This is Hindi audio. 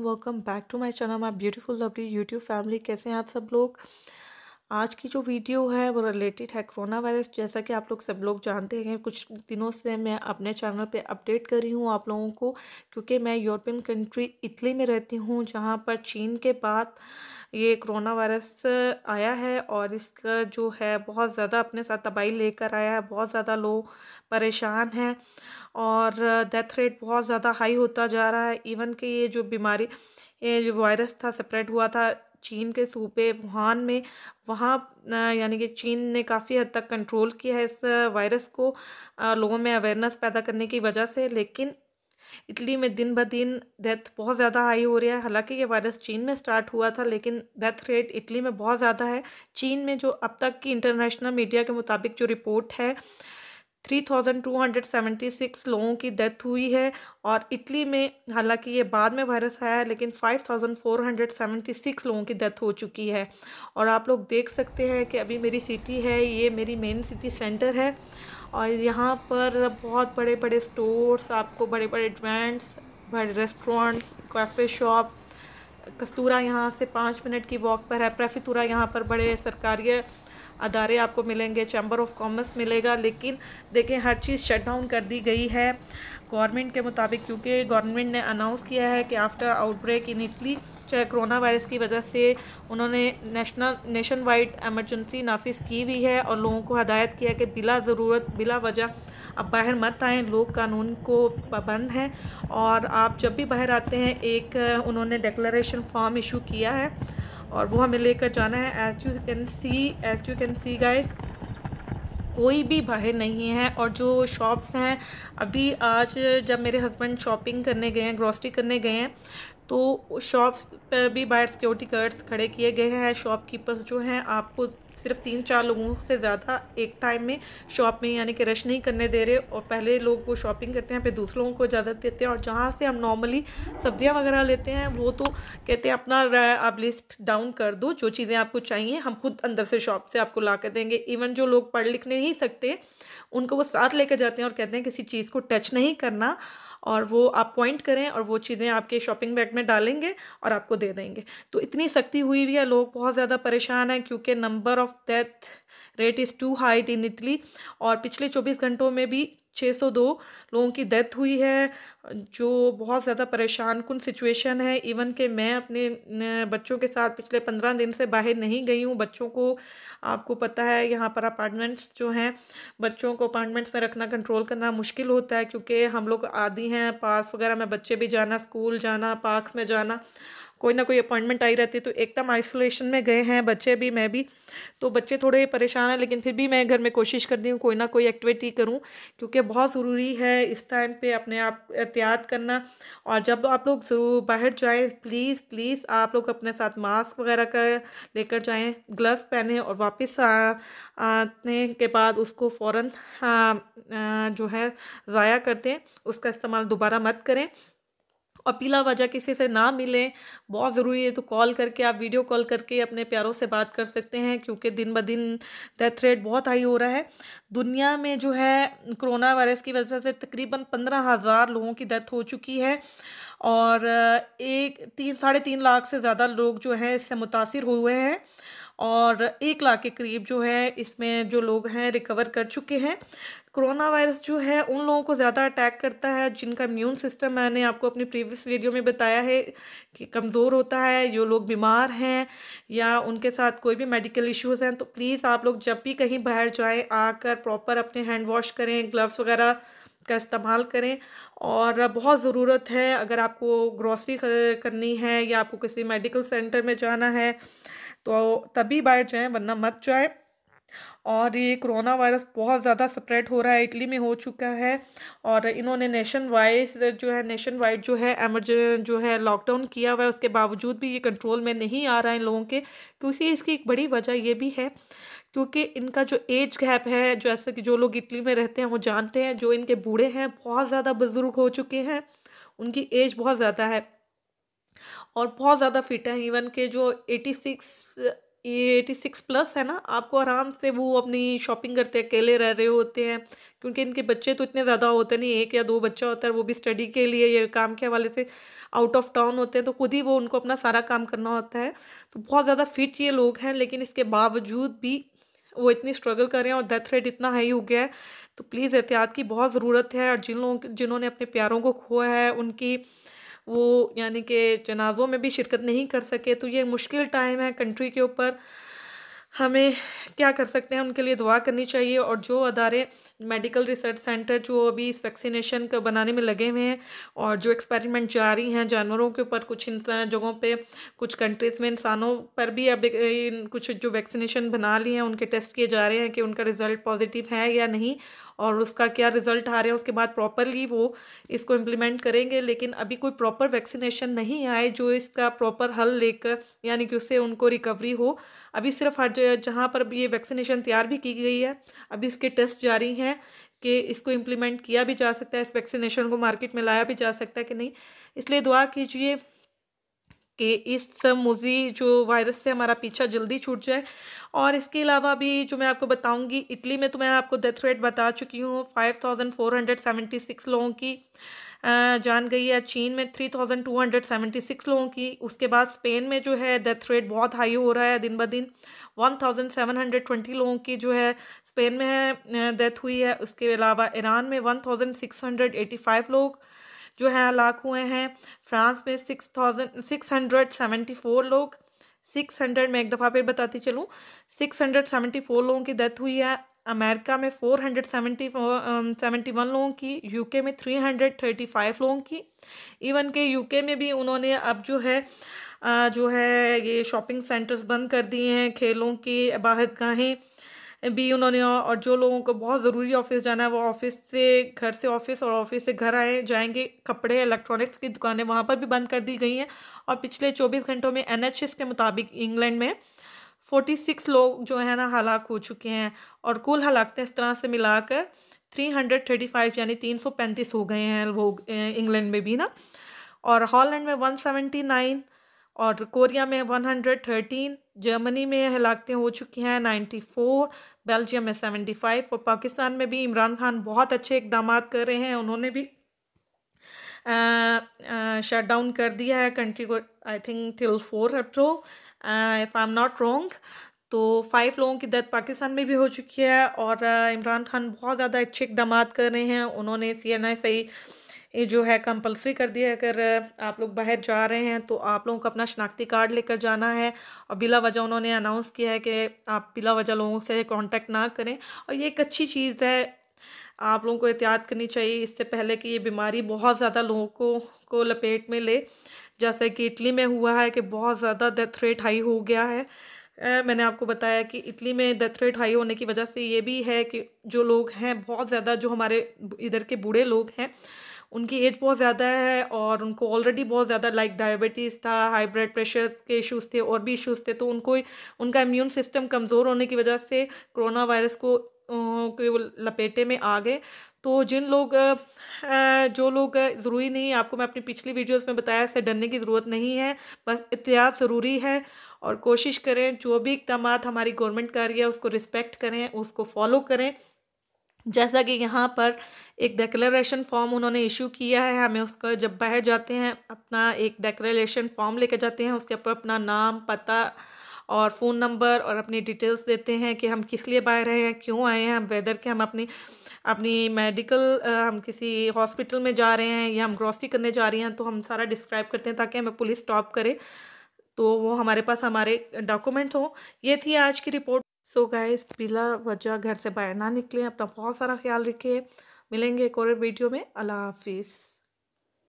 वालेकुम back to my channel my beautiful lovely YouTube family कैसे हैं आप सब लोग? आज की जो वीडियो है वो रिलेटेड है कोरोना वायरस जैसा कि आप लोग सब लोग जानते हैं, कुछ दिनों से मैं अपने चैनल पे अपडेट कर रही हूँ आप लोगों को, क्योंकि मैं यूरोपियन कंट्री इटली में रहती हूँ, जहाँ पर चीन के बाद ये कोरोना वायरस आया है और इसका जो है बहुत ज़्यादा अपने साथ तबाही लेकर आया है, बहुत ज़्यादा लोग परेशान हैं और डेथ रेट बहुत ज़्यादा हाई होता जा रहा है। इवन कि ये जो बीमारी, ये जो वायरस था स्प्रेड हुआ था चीन के सूबे वुहान में, वहाँ यानी कि चीन ने काफ़ी हद तक कंट्रोल किया है इस वायरस को लोगों में अवेयरनेस पैदा करने की वजह से। लेकिन इटली में दिन ब दिन डेथ बहुत ज़्यादा हाई हो रहा है। हालाँकि ये वायरस चीन में स्टार्ट हुआ था, लेकिन डेथ रेट इटली में बहुत ज़्यादा है। चीन में जो अब तक की इंटरनेशनल मीडिया के मुताबिक जो रिपोर्ट है three thousand two hundred seventy six लोगों की डेथ हुई है और इटली में, हालाँकि ये बाद में वायरस आया है, लेकिन five thousand four hundred seventy six लोगों की डेथ हो चुकी है। और आप लोग देख सकते हैं कि अभी मेरी सिटी है, ये मेरी मेन सिटी सेंटर है और यहाँ पर बहुत बड़े बड़े स्टोर्स, आपको बड़े बड़े ब्रांड्स बड़े रेस्टोरेंट्स, कैफ़े शॉप, कस्तूरा यहाँ से पाँच मिनट की वॉक पर है, प्रेफितूरा यहाँ पर बड़े सरकारी अदारे आपको मिलेंगे चैम्बर ऑफ़ कॉमर्स मिलेगा, लेकिन देखें, हर चीज़ शट डाउन कर दी गई है। गवर्नमेंट के मुताबिक, क्योंकि गवर्नमेंट ने अनाउंस किया है कि आफ्टर आउटब्रेक इन इटली चाहे कोरोना वायरस की वजह से उन्होंने नेशनल नेशन वाइड एमरजेंसी नाफिज की हुई है और लोगों को हदायत किया कि बिला ज़रूरत, बिला वजह अब बाहर मत आएँ, लोग कानून को पाबंद हैं। और आप जब भी बाहर आते हैं, एक उन्होंने डिक्लेरेशन फॉर्म इशू किया है। और वो हमें लेकर जाना है। As you can see as you can see guys कोई भी बाहर नहीं है और जो शॉप्स हैं, अभी आज जब मेरे हस्बैंड शॉपिंग करने गए हैं ग्रॉसरी करने गए हैं तो शॉप्स पर भी बाहर सिक्योरिटी गार्ड्स खड़े किए गए हैं। शॉपकीपर्स जो हैं, आपको सिर्फ़ तीन चार लोगों से ज़्यादा एक टाइम में शॉप में यानी कि रश नहीं करने दे रहे और पहले लोग वो शॉपिंग करते हैं, फिर दूसरे लोगों को इजाज़त देते हैं और जहाँ से हम नॉर्मली सब्ज़ियाँ वगैरह लेते हैं, वो तो कहते हैं अपना आप लिस्ट डाउन कर दो, जो चीज़ें आपको चाहिए, हम खुद अंदर से शॉप से आपको ला कर देंगे। इवन जो लोग पढ़ लिख नहीं सकते, उनको वो साथ लेकर जाते हैं और कहते हैं किसी चीज़ को टच नहीं करना। और वो आप पॉइंट करें और वो चीज़ें आपके शॉपिंग बैग में डालेंगे और आपको दे देंगे। तो इतनी सख्ती हुई भी है, लोग बहुत ज़्यादा परेशान हैं क्योंकि number of death rate is too high in Italy और पिछले चौबीस घंटों में भी 602 लोगों की डेथ हुई है, जो बहुत ज़्यादा परेशान कन सिचुएशन है। इवन के मैं अपने बच्चों के साथ पिछले पंद्रह दिन से बाहर नहीं गई हूँ। बच्चों को आपको पता है, यहाँ पर अपार्टमेंट्स जो हैं, बच्चों को अपार्टमेंट्स में रखना, कंट्रोल करना मुश्किल होता है, क्योंकि हम लोग आदि हैं पार्क वगैरह में बच्चे भी जाना, स्कूल जाना, पार्क्स में जाना। कोई ना कोई अपॉइंटमेंट आई रहती है तो एकदम आइसोलेशन में गए हैं बच्चे भी, मैं भी। तो बच्चे थोड़े परेशान हैं, लेकिन फिर भी मैं घर में कोशिश करती हूँ कोई ना कोई एक्टिविटी करूँ, क्योंकि बहुत ज़रूरी है इस टाइम पर अपने आप एहतियात करना। और जब आप लोग ज़रूर बाहर जाएँ प्लीज़ प्लीज़ आप लोग अपने साथ मास्क वगैरह का लेकर जाएँ ग्लव्स पहने और वापस आने के बाद उसको फ़ौर जो है, ज़ाया कर दें, उसका इस्तेमाल दोबारा मत करें। और पीला वजह किसी से ना मिले, बहुत ज़रूरी है तो कॉल करके, आप वीडियो कॉल करके अपने प्यारों से बात कर सकते हैं, क्योंकि दिन ब दिन डेथ रेट बहुत हाई हो रहा है। दुनिया में जो है, कोरोना वायरस की वजह से तकरीबन पंद्रह हज़ार लोगों की डेथ हो चुकी है और एक, तीन, साढ़े तीन लाख से ज़्यादा लोग जो हैं इससे मुतासर हुए हैं। और एक लाख के करीब जो है इसमें जो लोग हैं रिकवर कर चुके हैं। कोरोना वायरस जो है उन लोगों को ज़्यादा अटैक करता है जिनका इम्यून सिस्टम मैंने आपको अपनी प्रीवियस वीडियो में बताया है कि कमज़ोर होता है, जो लोग बीमार हैं या उनके साथ कोई भी मेडिकल इश्यूज़ हैं तो प्लीज़ आप लोग जब भी कहीं बाहर जाएँ, आकर प्रॉपर अपने हैंड वॉश करें ग्लव्स वगैरह का इस्तेमाल करें और बहुत ज़रूरत है अगर आपको ग्रॉसरी करनी है या आपको किसी मेडिकल सेंटर में जाना है तो तभी बाहर जाएँ, वरना मत जाए। और ये कोरोना वायरस बहुत ज़्यादा स्प्रेड हो रहा है, इटली में हो चुका है। और इन्होंने नेशन वाइज जो है, नेशन वाइड जो है, एमरजें, जो है, लॉकडाउन किया हुआ है, उसके बावजूद भी ये कंट्रोल में नहीं आ रहा है इन लोगों के। क्योंकि इसकी एक बड़ी वजह ये भी है, क्योंकि इनका जो एज गैप है, जैसे कि जो लोग इटली में रहते हैं, वो जानते हैं, जो इनके बूढ़े हैं, बहुत ज़्यादा बुज़ुर्ग हो चुके हैं, उनकी एज बहुत ज़्यादा है। और बहुत ज़्यादा फिट है। इवन के जो eighty six eighty six plus है ना, आपको आराम से वो अपनी शॉपिंग करते, अकेले रह रहे होते हैं। क्योंकि इनके बच्चे तो इतने ज़्यादा होते नहीं, एक या दो बच्चा होता है, वो भी स्टडी के लिए ये काम के हवाले से आउट ऑफ़ टाउन होते हैं तो खुद ही वो उनको अपना सारा काम करना होता है। तो बहुत ज़्यादा फिट ये लोग हैं, लेकिन इसके बावजूद भी वो इतनी स्ट्रगल कर रहे हैं और डेथ रेट इतना हाई हो गया है। तो प्लीज़ एहतियात की बहुत ज़रूरत है और जिन लोगों जिन्होंने अपने प्यारों को खोया है, उनकी वो यानी कि जनाज़ों में भी शिरकत नहीं कर सके तो ये मुश्किल टाइम है कंट्री के ऊपर। हमें क्या कर सकते हैं? उनके लिए दुआ करनी चाहिए और जो अदारे मेडिकल रिसर्च सेंटर जो अभी इस वैक्सीनेशन को बनाने में लगे हुए हैं और जो एक्सपेरिमेंट जारी हैं जानवरों के ऊपर, कुछ इंसान जगहों पे, कुछ कंट्रीज़ में इंसानों पर भी अब कुछ जो वैक्सीनेशन बना लिए हैं, उनके टेस्ट किए जा रहे हैं कि उनका रिज़ल्ट पॉजिटिव है या नहीं और उसका क्या रिज़ल्ट आ रहा है, उसके बाद प्रॉपरली वो इसको इम्प्लीमेंट करेंगे। लेकिन अभी कोई प्रॉपर वैक्सीनेशन नहीं आए जो इसका प्रॉपर हल लेकर, यानी कि उससे उनको रिकवरी हो। अभी सिर्फ़ हर जगह जहाँ पर ये वैक्सीनेशन तैयार भी की गई है, अभी इसके टेस्ट जारी हैं कि इसको इम्प्लीमेंट किया भी जा सकता है, इस वैक्सीनेशन को मार्केट में लाया भी जा सकता है कि नहीं। इसलिए दुआ कीजिए कि इस मुजी जो वायरस से हमारा पीछा जल्दी छूट जाए। और इसके अलावा भी जो मैं आपको बताऊँगी, इटली में तो मैं आपको डेथ रेट बता चुकी हूँ five thousand four hundred seventy six लोगों की जान गई है। चीन में three thousand two hundred seventy six लोगों की। उसके बाद स्पेन में जो है डेथ रेट बहुत हाई हो रहा है दिन ब दिन। One thousand seven hundred twenty लोगों की जो है स्पेन में है डेथ हुई है। उसके अलावा ईरान में one thousand six hundred eighty five लोग। जो है हलाक हुए हैं। फ्रांस में six thousand, six hundred seventy four लोग, सिक्स हंड्रेड मैं एक दफ़ा फिर बताती चलूँ, सिक्स हंड्रेड सेवेंटी फोर लोगों की डेथ हुई है। अमेरिका में four hundred seventy seventy one लोगों की, यूके में थ्री हंड्रेड थर्टी फाइव लोगों की। इवन के यूके में भी उन्होंने अब जो है जो है ये शॉपिंग सेंटर्स बंद कर दिए हैं खेलों की बाहर गाहें भी उन्होंने और जो लोगों को बहुत ज़रूरी ऑफ़िस जाना है, वो ऑफ़िस से घर से ऑफ़िस और ऑफ़िस से घर आए, जाएँगे, कपड़े इलेक्ट्रॉनिक्स की दुकानें वहाँ पर भी बंद कर दी गई हैं और पिछले चौबीस घंटों में एनएचएस के मुताबिक इंग्लैंड में फोर्टी सिक्स लोग जो है ना हलाक हो चुके हैं और कुल हलाकतें इस तरह से मिलाकर थ्री हंड्रेड थर्टी फाइव यानी तीन सौ पैंतीस हो गए हैं वो इंग्लैंड में भी ना। और हॉलैंड में वन सेवेंटी नाइन और कोरिया में वन हंड्रेड थर्टीन जर्मनी में हलाकतें हो चुकी हैं नाइन्टी फोर बेल्जियम में सेवेंटी फाइव और पाकिस्तान में भी इमरान खान बहुत अच्छे इकदाम कर रहे हैं। उन्होंने भी शट डाउन कर दिया है कंट्री को I think till four April if I am not wrong तो फाइव लोगों की डेथ पाकिस्तान में भी हो चुकी है और इमरान खान बहुत ज़्यादा अच्छे इकदाम कर रहे हैं। उन्होंने सी एन आई सही जो है कंपलसरी कर दिया है। अगर आप लोग बाहर जा रहे हैं तो आप लोगों को अपना शनाख्ती कार्ड लेकर जाना है और बिला वजह उन्होंने अनाउंस किया है कि आप बिला वजह लोगों से कांटेक्ट ना करें। और ये एक अच्छी चीज़ है, आप लोगों को एहतियात करनी चाहिए इससे पहले कि ये बीमारी बहुत ज़्यादा लोगों को को लपेट में ले। जैसे कि इटली में हुआ है कि बहुत ज़्यादा डेथ रेट हाई हो गया है। मैंने आपको बताया कि इटली में डेथ रेट हाई होने की वजह से ये भी है कि जो लोग हैं, बहुत ज़्यादा जो हमारे इधर के बूढ़े लोग हैं उनकी एज बहुत ज़्यादा है और उनको ऑलरेडी बहुत ज़्यादा लाइक डायबिटीज़ था हाई ब्लड प्रेशर के इश्यूज़ थे और भी इश्यूज़ थे तो उनको उनका इम्यून सिस्टम कमज़ोर होने की वजह से कोरोना वायरस को लपेटे में आ गए। तो जिन लोग जो लोग ज़रूरी नहीं आपको मैं अपनी पिछली वीडियोस में बताया, इससे डरने की ज़रूरत नहीं है, बस एहतियात ज़रूरी है और कोशिश करें, जो भी इकदाम हमारी गवर्नमेंट कर रही है, उसको रिस्पेक्ट करें, उसको फॉलो करें। जैसा कि यहाँ पर एक डेक्लेरेशन फॉर्म उन्होंने इशू किया है, हमें उसका जब बाहर जाते हैं, अपना एक डेक्लेरेशन फॉर्म लेकर जाते हैं, उसके ऊपर अपना नाम, पता और फ़ोन नंबर और अपनी डिटेल्स देते हैं कि हम किस लिए बाहर आए हैं, क्यों आए हैं हम वेदर के हम अपनी अपनी मेडिकल हम किसी हॉस्पिटल में जा रहे हैं या हम ग्रॉसरी करने जा रही हैं तो हम सारा डिस्क्राइब करते हैं ताकि हमें पुलिस स्टॉप करे तो वो हमारे पास हमारे डॉक्यूमेंट हों। ये थी आज की रिपोर्ट सो गाइस पीला वजह घर से बाहर ना निकलें। अपना बहुत सारा ख्याल रखिए मिलेंगे एक और वीडियो में। अल्लाह हाफिज़।